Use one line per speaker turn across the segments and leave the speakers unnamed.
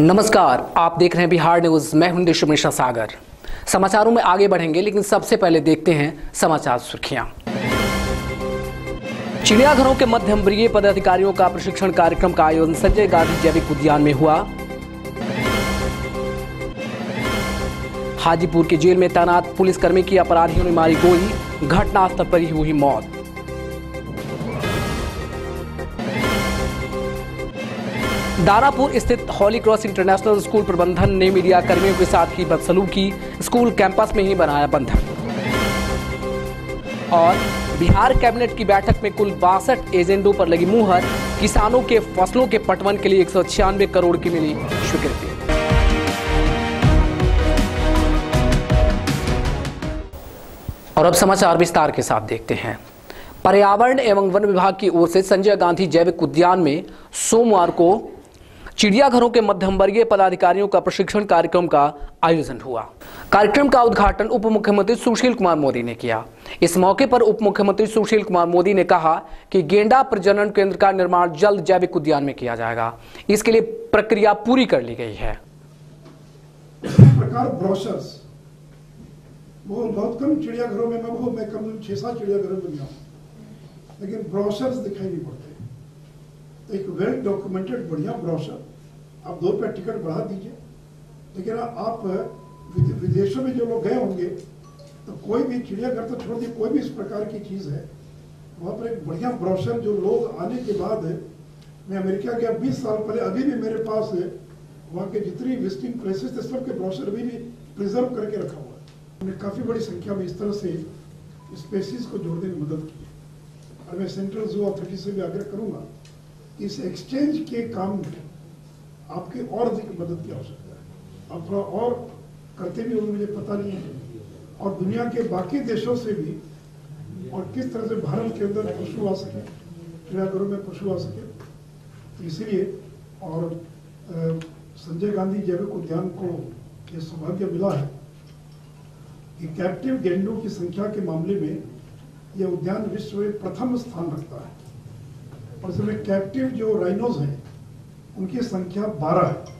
नमस्कार, आप देख रहे हैं बिहार न्यूज़। मैं हूँ मिश्रा सागर। समाचारों में आगे बढ़ेंगे, लेकिन सबसे पहले देखते हैं समाचार सुर्खियाँ। चिड़ियाघरों के मध्यम वर्गीय पदाधिकारियों का प्रशिक्षण कार्यक्रम का आयोजन संजय गांधी जैविक उद्यान में हुआ। हाजीपुर की जेल में तैनात पुलिसकर्मी की अपराधियों ने मारी गोली, घटनास्थल पर ही हुई मौत। दानापुर स्थित हॉली क्रॉस इंटरनेशनल स्कूल प्रबंधन ने मीडिया कर्मियों के साथ की बदसलूकी। स्कूल कैंपस में ही बनाया बंधन। और बिहार कैबिनेट की बैठक में कुल बासठ एजेंडों पर लगी मुहर। किसानों के फ़सलों के पटवन के लिए एक सौ छियानवे करोड़ की मिली स्वीकृति। और अब समाचार विस्तार के साथ देखते हैं। पर्यावरण एवं वन विभाग की ओर से संजय गांधी जैविक उद्यान में सोमवार को चिड़ियाघरों के मध्यम वर्गीय पदाधिकारियों का प्रशिक्षण कार्यक्रम का आयोजन हुआ। कार्यक्रम का उद्घाटन उप मुख्यमंत्री सुशील कुमार मोदी ने किया। इस मौके पर उप मुख्यमंत्री सुशील कुमार मोदी ने कहा कि गेंडा प्रजनन केंद्र का निर्माण जल्द जैविक उद्यान में किया जाएगा। इसके लिए प्रक्रिया पूरी कर ली गई है।
वो बहुत कम चिड़ियाघरों में, मैं कम सात चिड़ियाघरों में गया लेकिन ब्रोशर्स दिखाई नहीं पड़ते। एक वेल डॉक्यूमेंटेड बढ़िया ब्रोशर आप दो रुपया टिकट बढ़ा दीजिए। लेकिन आप विदेशों में जो लोग गए होंगे तो कोई भी चिड़ियाघर तो छोड़ दिए, कोई भी इस प्रकार की चीज़ है। वहाँ पर एक बढ़िया ब्रोशर जो लोग आने के बाद, मैं अमेरिका गया बीस साल पहले, अभी भी मेरे पास है वहाँ के जितनी विजिटिंग प्लेसेस थे, सबके ब्रोशर अभी भी प्रिजर्व करके रखा हुआ है। हमने काफ़ी बड़ी संख्या में इस तरह से स्पेसीज को जोड़ने में मदद की है। और मैं सेंट्रल जू अथॉरिटी से भी आग्रह करूँगा इस एक्सचेंज के काम में आपकी और अधिक मदद की आवश्यकता है। आप थोड़ा और करते भी होंगे, मुझे पता नहीं है। और दुनिया के बाकी देशों से भी, और किस तरह से भारत के अंदर पशु आ सके चिड़ियाघरों में पशु आ सके तो इसीलिए और संजय गांधी जैविक उद्यान को ये सौभाग्य मिला है कि कैप्टिव गेंडों की संख्या के मामले में यह उद्यान विश्व में प्रथम स्थान रखता है। और इसमें कैप्टिव जो राइनोज हैं, उनकी संख्या 12 है।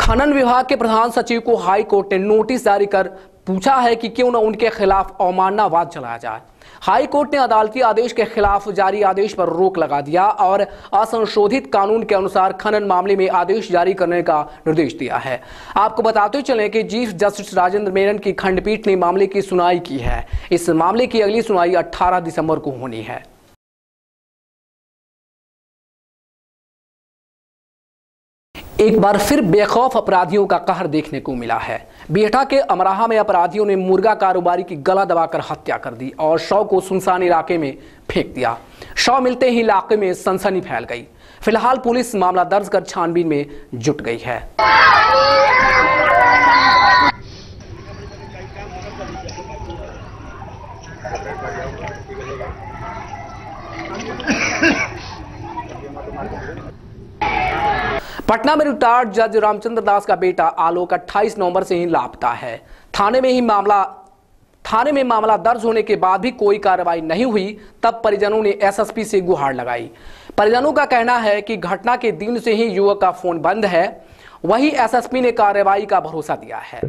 खनन विभाग के प्रधान सचिव को हाई कोर्ट ने नोटिस जारी कर पूछा है कि क्यों न उनके खिलाफ अवमानना वाद चलाया जाए। हाई कोर्ट ने अदालती आदेश के खिलाफ जारी आदेश पर रोक लगा दिया और असंशोधित कानून के अनुसार खनन मामले में आदेश जारी करने का निर्देश दिया है। आपको बताते चलें कि चीफ जस्टिस राजेंद्र मेनन की खंडपीठ ने मामले की सुनवाई की है। इस मामले की अगली सुनवाई 18 दिसंबर को होनी है। एक बार फिर बेखौफ अपराधियों का कहर देखने को मिला है। बेहटा के अमराहा में अपराधियों ने मुर्गा कारोबारी की गला दबाकर हत्या कर दी और शव को सुनसान इलाके में फेंक दिया। शव मिलते ही इलाके में सनसनी फैल गई। फ़िलहाल पुलिस मामला दर्ज कर छानबीन में जुट गई है। पटना में रिटायर्ड जज रामचंद्र दास का बेटा आलोक 28 नवंबर से ही लापता है। थाने में ही मामला थाने में मामला दर्ज होने के बाद भी कोई कार्रवाई नहीं हुई, तब परिजनों ने एसएसपी से गुहार लगाई। परिजनों का कहना है कि घटना के दिन से ही युवक का फ़ोन बंद है। वही एसएसपी ने कार्रवाई का भरोसा दिया है।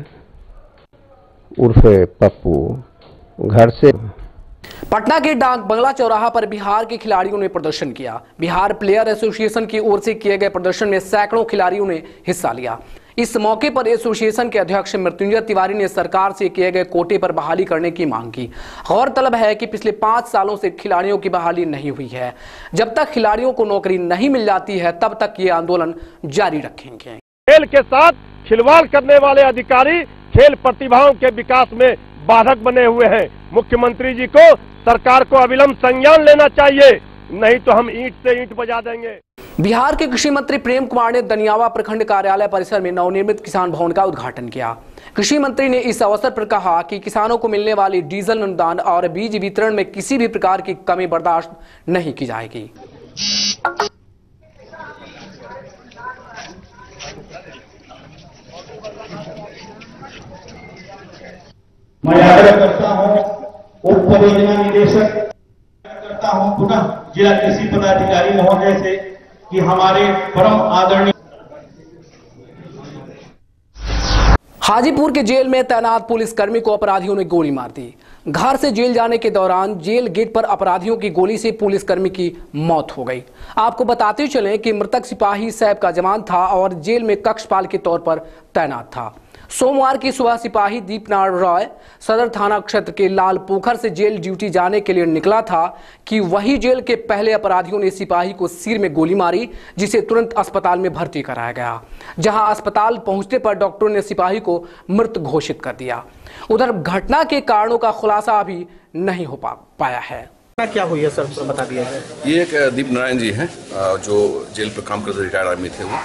उर्फ़ पप्पू, घर से
पटना के डाक बंगला चौराहा पर बिहार के खिलाड़ियों ने प्रदर्शन किया। बिहार प्लेयर एसोसिएशन की ओर से किए गए प्रदर्शन में सैकड़ों खिलाड़ियों ने हिस्सा लिया। इस मौके पर एसोसिएशन के अध्यक्ष मृत्युंजय तिवारी ने सरकार से किए गए कोटे पर बहाली करने की मांग की। गौरतलब है कि पिछले पाँच सालों से खिलाड़ियों की बहाली नहीं हुई है। जब तक खिलाड़ियों को नौकरी नहीं मिल जाती है, तब तक ये आंदोलन जारी रखेंगे।
खेल के साथ खिलवाड़ करने वाले अधिकारी खेल प्रतिभाओं के विकास में बाधक बने हुए हैं। मुख्यमंत्री जी को सरकार को अविलंब संज्ञान लेना चाहिए नहीं तो हम ईंट से ईंट बजा देंगे।
बिहार के कृषि मंत्री प्रेम कुमार ने दनियावा प्रखंड कार्यालय परिसर में नवनिर्मित किसान भवन का उद्घाटन किया। कृषि मंत्री ने इस अवसर पर कहा कि किसानों को मिलने वाली डीजल अनुदान और बीज वितरण में किसी भी प्रकार की कमी बर्दाश्त नहीं की जाएगी।
मैं आग्रह करता हूँ परियोजना निदेशक करता हूँ, पुनः जिला कृषि पदाधिकारी महोदय से कि हमारे परम आदरणीय
हाजीपुर के जेल में तैनात पुलिसकर्मी को अपराधियों ने गोली मार दी। घर से जेल जाने के दौरान जेल गेट पर अपराधियों की गोली से पुलिसकर्मी की मौत हो गई। आपको बताते चलें कि मृतक सिपाही सैब का जवान था और जेल में कक्षपाल के तौर पर तैनात था। सोमवार की सुबह सिपाही दीपनारायण रॉय सदर थाना क्षेत्र के लाल पोखर से जेल ड्यूटी जाने के लिए निकला था कि वही जेल के पहले अपराधियों ने सिपाही को सिर में गोली मारी जिसे तुरंत अस्पताल में भर्ती कराया गया। जहाँ अस्पताल पहुँचने पर डॉक्टरों ने सिपाही को मृत घोषित कर दिया। उधर घटना के कारणों का खुलासा अभी नहीं हो पा, पाया है।
क्या हुई है सर? बता दिया
ये एक दीप नारायण जी हैं जो जेल पर काम करते रिटायर्ड आर्मी थे वो।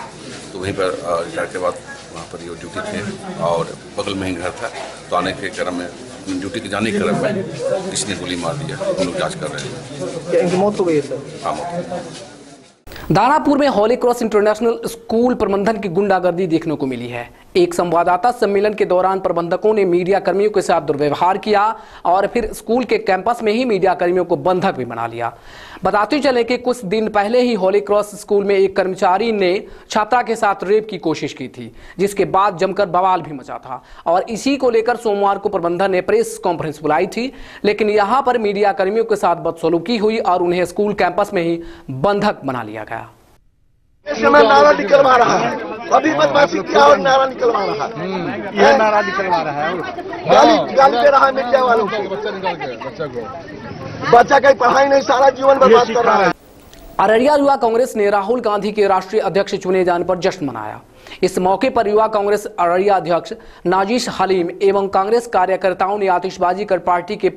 तो वहीं पर रिटायर के बाद वहाँ पर ये ड्यूटी थे और बगल में ही घर था। तो आने के क्रम में ड्यूटी के जाने के क्रम में किसी ने गोली मार दिया हम लोग जाँच कर रहे हैं।
क्या मौत हो गई सर?
हाँ मौत।
दानापुर में हॉली क्रॉस इंटरनेशनल स्कूल प्रबंधन की गुंडागर्दी देखने को मिली है। एक संवाददाता सम्मेलन के दौरान प्रबंधकों ने मीडिया कर्मियों के साथ दुर्व्यवहार किया और फिर स्कूल के कैंपस में ही मीडिया कर्मियों को बंधक भी बना लिया। बताते चले कि कुछ दिन पहले ही होली क्रॉस स्कूल में एक कर्मचारी ने छात्रा के साथ रेप की कोशिश की थी जिसके बाद जमकर बवाल भी मचा था। और इसी को लेकर सोमवार को प्रबंधन ने प्रेस कॉन्फ्रेंस बुलाई थी लेकिन यहाँ पर मीडिया कर्मियों के साथ बदसलूकी हुई और उन्हें स्कूल कैंपस में ही बंधक बना लिया गया।
इस समय नारा निकलवा रहा है। अभी बदमाशी किया और नारा निकलवा रहा है। ये नारा निकलवा रहा है। गाली गाली दे रहा है मीडिया वालों को बच्चा कहीं पढ़ाई नहीं सारा जीवन बर्बाद कर रहा है।
अररिया युवा कांग्रेस ने राहुल गांधी के राष्ट्रीय अध्यक्ष चुने जाने पर जश्न मनाया। इस मौके पर युवा कांग्रेस अररिया अध्यक्ष नाजिश हलीम एवं कांग्रेस कार्यकर्ताओं ने आतिशबाजी कर पार्टी के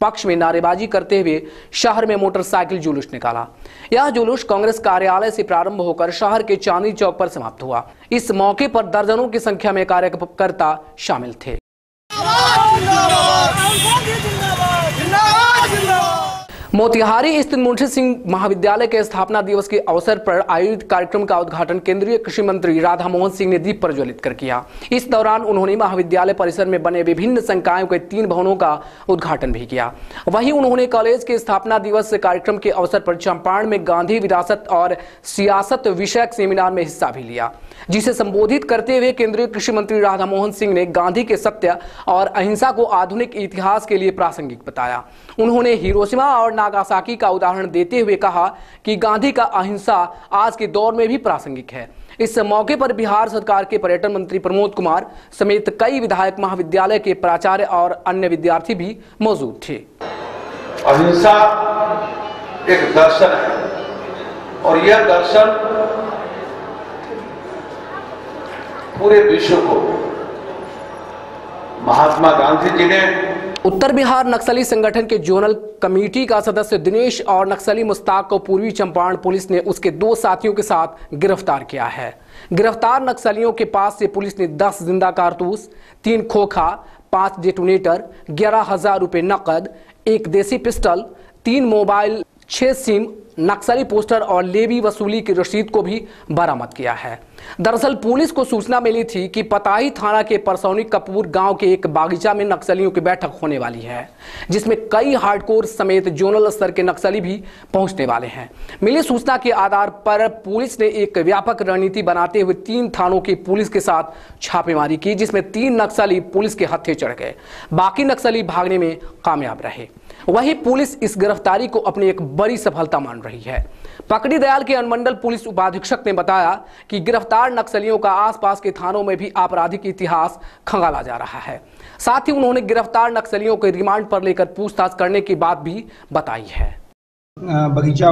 पक्ष में नारेबाजी करते हुए शहर में मोटरसाइकिल जुलूस निकाला। यह जुलूस कांग्रेस कार्यालय से प्रारंभ होकर शहर के चांदी चौक पर समाप्त हुआ। इस मौके पर दर्जनों की संख्या में कार्यकर्ता शामिल थे। मोतिहारी स्थित मुंशी सिंह महाविद्यालय के स्थापना दिवस के अवसर पर आयोजित कार्यक्रम का उद्घाटन केंद्रीय कृषि मंत्री राधा मोहन सिंह ने दीप प्रज्वलित कर किया। इस दौरान उन्होंने महाविद्यालय परिसर में बने विभिन्न संकायों के तीन भवनों का उद्घाटन भी किया। वहीं उन्होंने कॉलेज के स्थापना दिवस कार्यक्रम के अवसर पर चंपारण में गांधी विरासत और सियासत विषयक सेमिनार में हिस्सा भी लिया, जिसे संबोधित करते हुए केंद्रीय कृषि मंत्री राधा मोहन सिंह ने गांधी के सत्य और अहिंसा को आधुनिक इतिहास के लिए प्रासंगिक बताया। उन्होंने हिरोशिमा और नागासाकी का उदाहरण देते हुए कहा कि गांधी का अहिंसा आज के दौर में भी प्रासंगिक है। इस मौके पर बिहार सरकार के पर्यटन मंत्री प्रमोद कुमार समेत कई विधायक महाविद्यालय के प्राचार्य और अन्य विद्यार्थी भी मौजूद थे।
अहिंसा एक दर्शन है और यह दर्शन पूरे विश्व को महात्मा गांधी जी ने
उत्तर बिहार नक्सली संगठन के जोनल कमेटी का सदस्य दिनेश और नक्सली मुस्ताक को पूर्वी चंपारण पुलिस ने उसके दो साथियों के साथ गिरफ़्तार किया है। गिरफ़्तार नक्सलियों के पास से पुलिस ने 10 ज़िंदा कारतूस, तीन खोखा, पाँच डेटोनेटर, ग्यारह हज़ार रुपए नकद, एक देसी पिस्टल, तीन मोबाइल, छह सिम नक्सली पोस्टर और लेवी वसूली की रसीद को भी बरामद किया है। दरअसल पुलिस को सूचना मिली थी कि पताही थाना के परसौनी कपूर गाँव के एक बागीचा में नक्सलियों की बैठक होने वाली है, जिसमें कई हार्डकोर समेत जोनल स्तर के नक्सली भी पहुँचने वाले हैं। मिली सूचना के आधार पर पुलिस ने एक व्यापक रणनीति बनाते हुए तीन थानों की पुलिस के साथ छापेमारी की, जिसमें तीन नक्सली पुलिस के हत्थे चढ़ गए। बाकी नक्सली भागने में कामयाब रहे। वही पुलिस इस गिरफ्तारी को अपनी एक बड़ी सफलता मान रही है। पकड़ी दयाल के अनुमंडल पुलिस उपाधीक्षक ने बताया कि गिरफ़्तार नक्सलियों का आसपास के थानों में भी आपराधिक इतिहास खंगाला जा रहा है। साथ ही उन्होंने गिरफ़्तार नक्सलियों के रिमांड पर लेकर पूछताछ करने की बात भी बताई है।
बगीचा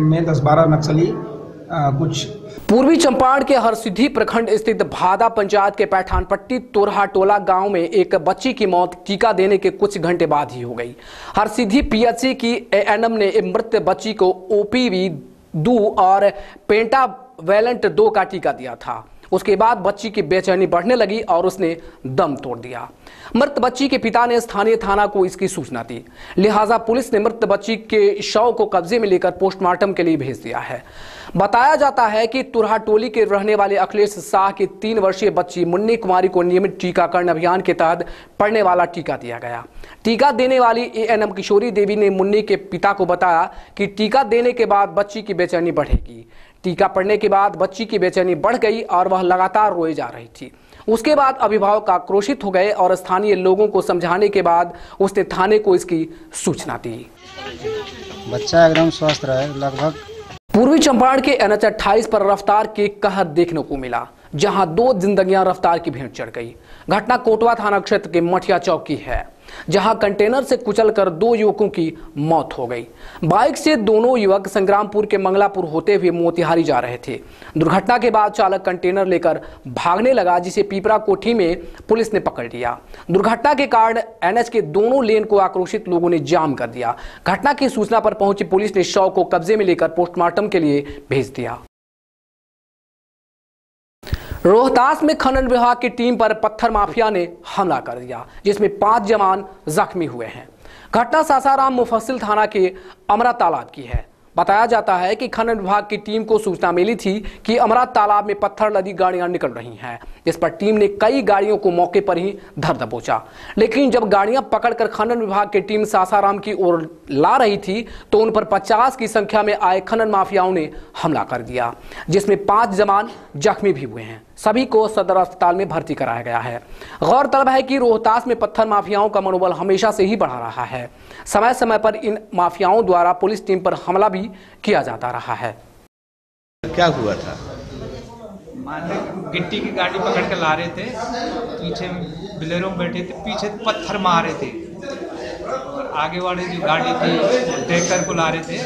में दस बारह नक्सली कुछ
पूर्वी चंपारण के हरसिद्धि प्रखंड स्थित भादा पंचायत के पैठानपट्टी तोरहा टोला गाँव में एक बच्ची की मौत, टीका देने के कुछ घंटे बाद ही हो गई। हरसिद्धि पीएचसी की एएनएम ने मृत बच्ची को ओपीवी, दो और पेंटा वैलेंट दो का टीका दिया था। उसके बाद बच्ची की बेचैनी बढ़ने लगी और उसने दम तोड़ दिया। मृत बच्ची के पिता ने स्थानीय थाना को इसकी सूचना दी। लिहाजा पुलिस ने मृत बच्ची के शव को कब्जे में लेकर पोस्टमार्टम के लिए भेज दिया है। बताया जाता है कि तुरहा टोली के रहने वाले अखिलेश शाह की तीन वर्षीय बच्ची मुन्नी कुमारी को नियमित टीकाकरण अभियान के तहत पड़ने वाला टीका दिया गया। टीका देने वाली ए एएनएम किशोरी देवी ने मुन्नी के पिता को बताया कि टीका देने के बाद बच्ची की बेचैनी बढ़ेगी। टीका पड़ने के बाद बच्ची की बेचैनी बढ़ गई और वह लगातार रोए जा रही थी। उसके बाद अभिभावक आक्रोशित हो गए और स्थानीय लोगों को समझाने के बाद उसने थाने को इसकी सूचना दी।
बच्चा एकदम स्वस्थ रहे लगभग।
पूर्वी चंपारण के एनएच 28 पर रफ्तार के कहर देखने को मिला जहाँ दो जिंदगियाँ रफ्तार की भेंट चढ़ गई। घटना कोटवा थाना क्षेत्र के मठिया चौक की है। जहाँ कंटेनर से कुचलकर दो युवकों की मौत हो गई। बाइक से दोनों युवक संग्रामपुर के मंगलापुर होते हुए मोतिहारी जा रहे थे। दुर्घटना के बाद चालक कंटेनर लेकर भागने लगा, जिसे पीपरा कोठी में पुलिस ने पकड़ लिया। दुर्घटना के कारण एनएच के दोनों लेन को आक्रोशित लोगों ने जाम कर दिया। घटना की सूचना पर पहुँची पुलिस ने शव को कब्जे में लेकर पोस्टमार्टम के लिए भेज दिया। रोहतास में खनन विभाग की टीम पर पत्थर माफिया ने हमला कर दिया, जिसमें पाँच जवान जख्मी हुए हैं। घटना सासाराम मुफस्सिल थाना के अमरा तालाब की है। बताया जाता है कि खनन विभाग की टीम को सूचना मिली थी कि अमरा तालाब में पत्थर लदी गाड़ियाँ निकल रही हैं। जिस पर टीम ने कई गाड़ियों को मौके पर ही धर दबोचा लेकिन जब गाड़ियाँ पकड़कर खनन विभाग की टीम सासाराम की ओर ला रही थी तो उन पर 50 की संख्या में आए खनन माफियाओं ने हमला कर दिया, जिसमें पाँच जवान जख्मी भी हुए हैं। सभी को सदर अस्पताल में भर्ती कराया गया है। गौरतलब है कि रोहतास में पत्थर माफियाओं का मनोबल हमेशा से ही बढ़ा रहा है। समय समय पर इन माफियाओं द्वारा पुलिस टीम पर हमला भी किया जाता रहा है।
क्या हुआ था?
गिट्टी की गाड़ी पकड़ के ला रहे थे पीछे बिलेरो में बैठे थे पीछे पत्थर मारे थे। और आगे वाली जो गाड़ी थी ट्रैक्टर को ला रहे थे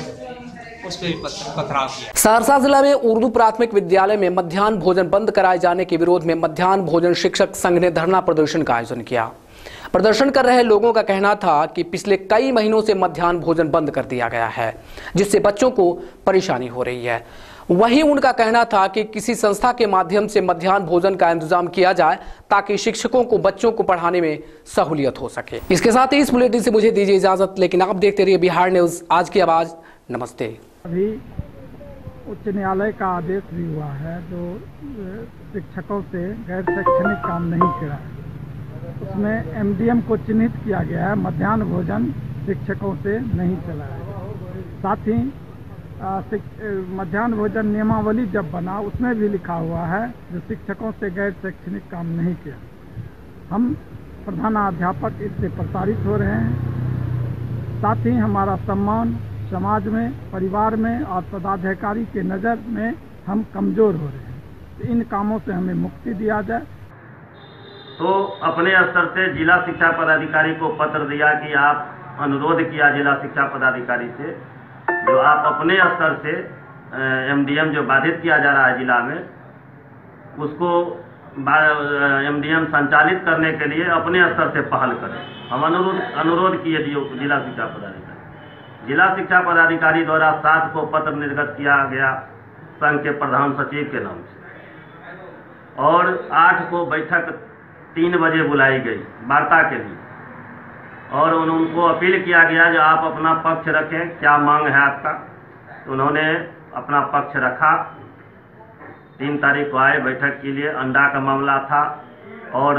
उस पर पथराव किया।
सहरसा जिला में उर्दू प्राथमिक विद्यालय में मध्याह्न भोजन बंद कराए जाने के विरोध में मध्याह्न भोजन शिक्षक संघ ने धरना प्रदर्शन का आयोजन किया। प्रदर्शन कर रहे लोगों का कहना था कि पिछले कई महीनों से मध्याह्न भोजन बंद कर दिया गया है, जिससे बच्चों को परेशानी हो रही है। वहीं उनका कहना था कि किसी संस्था के माध्यम से मध्यान्ह भोजन का इंतज़ाम किया जाए ताकि शिक्षकों को बच्चों को पढ़ाने में सहूलियत हो सके। इसके साथ ही इस बुलेटिन से मुझे दीजिए इजाज़त, लेकिन आप देखते रहिए बिहार न्यूज़। आज की आवाज़ नमस्ते।
अभी उच्च न्यायालय का आदेश भी हुआ है, जो शिक्षकों से गैर शैक्षणिक काम नहीं किया है। उसमें एमडीएम को चिन्हित किया गया है मध्यान्ह भोजन शिक्षकों से नहीं चला है। साथ ही मध्याह्न भोजन नियमावली जब बना, उसमें भी लिखा हुआ है, जो शिक्षकों से गैर शैक्षणिक काम नहीं किया। हम प्रधानाध्यापक इससे प्रताड़ित हो रहे हैं। साथ ही हमारा सम्मान समाज में, परिवार में, और पदाधिकारी के नज़र में हम कमज़ोर हो रहे हैं। तो इन कामों से हमें मुक्ति दिया जाए।
तो अपने स्तर से जिला शिक्षा पदाधिकारी को पत्र दिया कि आप अनुरोध किया जिला शिक्षा पदाधिकारी से, जो आप अपने स्तर से एमडीएम जो बाधित किया जा रहा है जिला में, उसको एमडीएम संचालित करने के लिए अपने स्तर से पहल करें। हम अनुरोध अनुरोध किए जिला शिक्षा पदाधिकारी। जिला शिक्षा पदाधिकारी द्वारा सात को पत्र निर्गत किया गया, संघ के प्रधान सचिव के नाम से। और आठ को बैठक तीन बजे बुलाई गई, वार्ता के लिए। और उन- उनको अपील किया गया जो आप अपना पक्ष रखें, क्या मांग है आपका? तो उन्होंने अपना पक्ष रखा। तीन तारीख को आए बैठक के लिए, अंडा का मामला था। और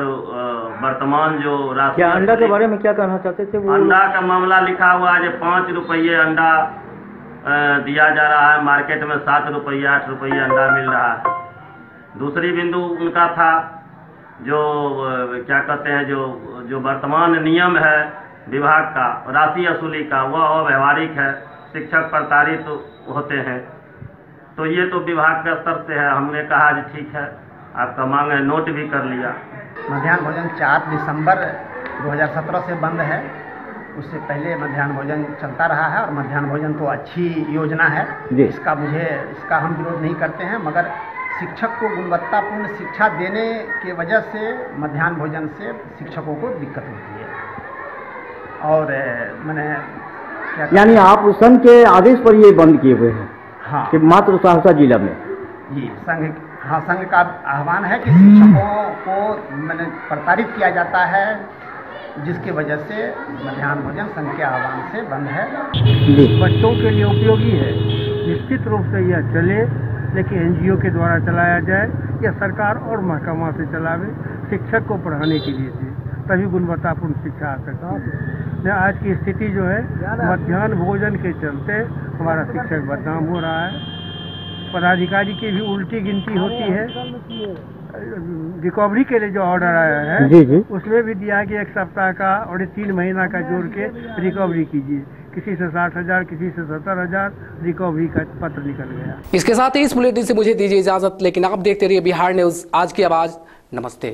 वर्तमान जो राष्ट्रीय
क्या अंडा के बारे में क्या कहना चाहते थे वो?
अंडा का मामला लिखा हुआ है जो पाँच रुपये अंडा दिया जा रहा है मार्केट में सात रुपये आठ रुपये अंडा मिल रहा है। दूसरी बिंदु उनका था जो क्या कहते हैं जो जो वर्तमान नियम है विभाग का राशि वसूली का वह अव्यवहारिक है शिक्षक प्रताड़ित तो होते हैं। तो ये तो विभाग के स्तर से है हमने कहा जी ठीक है आपका मांग है नोट भी कर लिया।
मध्याह्न भोजन चार दिसंबर 2017 से बंद है। उससे पहले मध्यान्ह भोजन चलता रहा है और मध्यान्ह भोजन तो अच्छी योजना है। इसका मुझे इसका हम विरोध नहीं करते हैं मगर शिक्षक को गुणवत्तापूर्ण शिक्षा देने के वजह से मध्यान्ह भोजन से शिक्षकों को दिक्कत होती है। और मैंने
यानी आप संघ के आदेश पर ये बंद किए हुए हैं
हाँ।
कि मात्र सहरसा जिला में।
जी संघ हाँ संघ का आह्वान है कि शिक्षकों को मैंने प्रताड़ित किया जाता है, जिसकी वजह से मध्यान्ह भोजन संघ के आह्वान से बंद है।
बच्चों के लिए उपयोगी है। निश्चित रूप से यह चले, लेकिन एनजीओ के द्वारा चलाया जाए या सरकार और महकमा से चलावे, शिक्षक को पढ़ाने के लिए से। तभी गुणवत्तापूर्ण शिक्षा आ सकती है। आज की स्थिति जो है मध्यान्ह भोजन के चलते हमारा शिक्षक बदनाम हो रहा है। पदाधिकारी की भी उल्टी गिनती होती है।
रिकवरी के लिए जो ऑर्डर आया है
जी, जी।
उसमें भी दिया है कि एक सप्ताह का और एक तीन महीना का जोड़ के रिकवरी कीजिए। किसी से साठ हज़ार किसी से सत्तर हज़ार रिकवरी का पत्र निकल गया।
इसके साथ ही इस बुलेटिन से मुझे दीजिए इजाज़त लेकिन आप देखते रहिए बिहार न्यूज़। आज की आवाज़ नमस्ते।